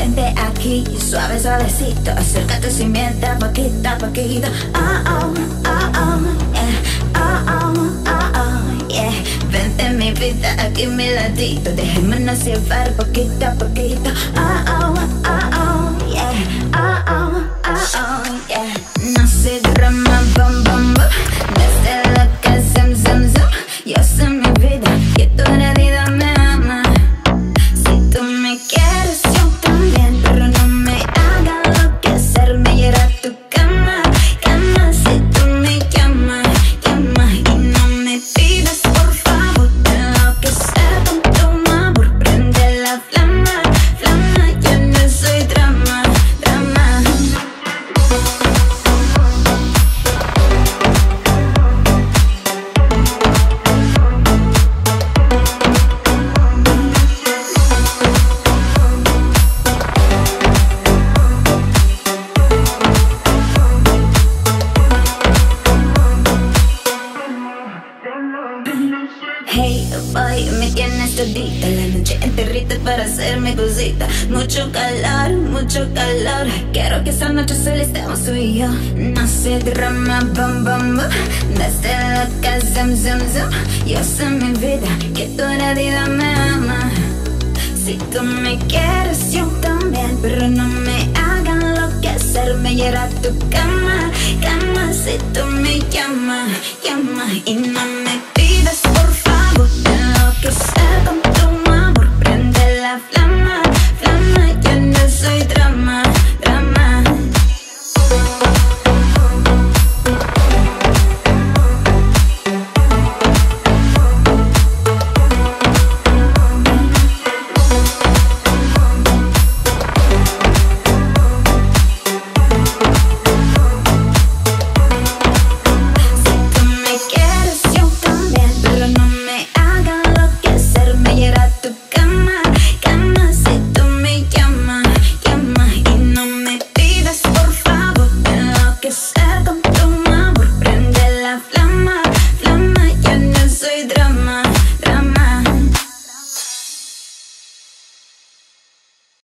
aquí, suave, suavecito. Acércate sin miedo, poquito a poquito. Oh, oh, oh, oh, yeah. Oh, oh, oh, oh, yeah. Vente mi vida, aquí mi ladito. Dejémonos llevar poquito a poquito. Oh, oh, oh, oh, Hey, boy, me tienes todita. La noche enterrita para hacerme cosita. Mucho calor, mucho calor. Quiero que esta noche solo estemos tú y yo. No se drama, bum, bum, bum. Desde la casa, zum, zum, Yo sé mi vida, que tu herida me ama Si tú me quieres, yo también. Pero no me hagan enloquecer Me lleva a tu cama, cama. Si tú me llamas, llamas Y no me la flama, flama, yo no soy drama.